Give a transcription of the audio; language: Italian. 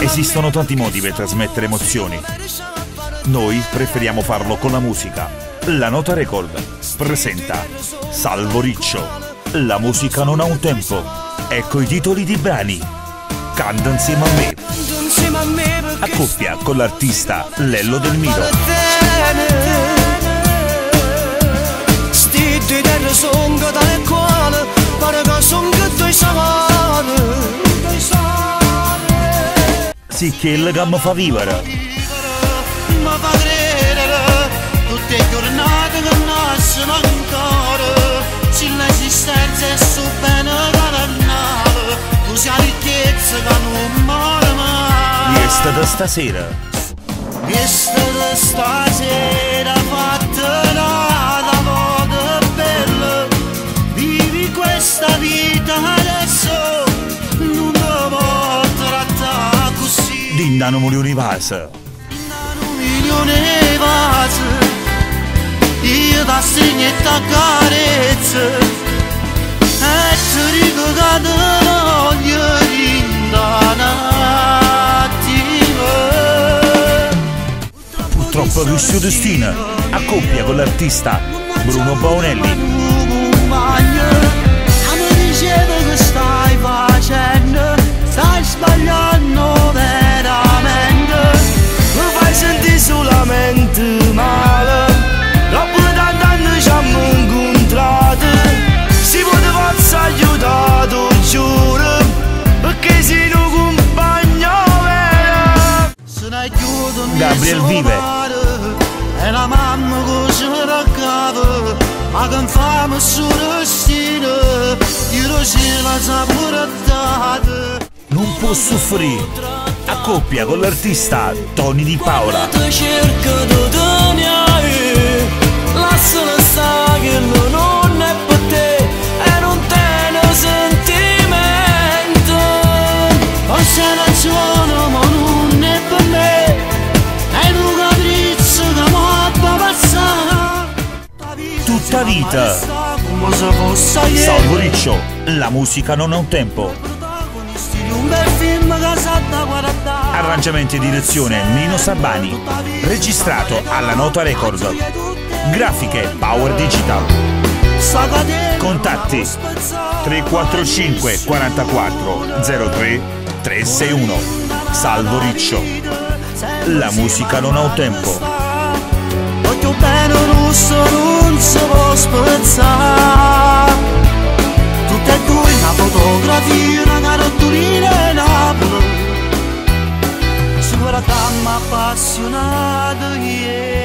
Esistono tanti modi per trasmettere emozioni. Noi preferiamo farlo con la musica. La Nota Record presenta Salvo Riccio. La musica non ha un tempo. Ecco i titoli di brani. Canta insieme a me. Accoppia con l'artista Lello del Miro. Sti due terre sono dalle Sì che il che mi fa vivere. Ma fa credere tutte le giornate che nascono ancora Se l'esistenza è su bene carnale Tu sei ricchezza che non muore mai Questa da stasera. Questa di stasera fatta così Dindano milioni vasa. un milione di vasi Io da segno e da carezza E ti dico che voglio Purtroppo questo destino. Accoppia con l'artista Bruno Baonelli. mi dicevo che stai facendo Gabriel Vive. e la mamma ci raccava Ma che famo su destino Io la saputo data Non può soffrire. Accoppia con l'artista Tony Di Paola. Ti cerco Tutta vita. Salvo Riccio. La musica non ha un tempo. Arrangiamenti e direzione Nino Sabani. Registrato alla Nota Record. Grafiche Power Digital. Contatti 345 44 03 361. Salvo Riccio. La musica non ha un tempo. ama apaixonado e eu.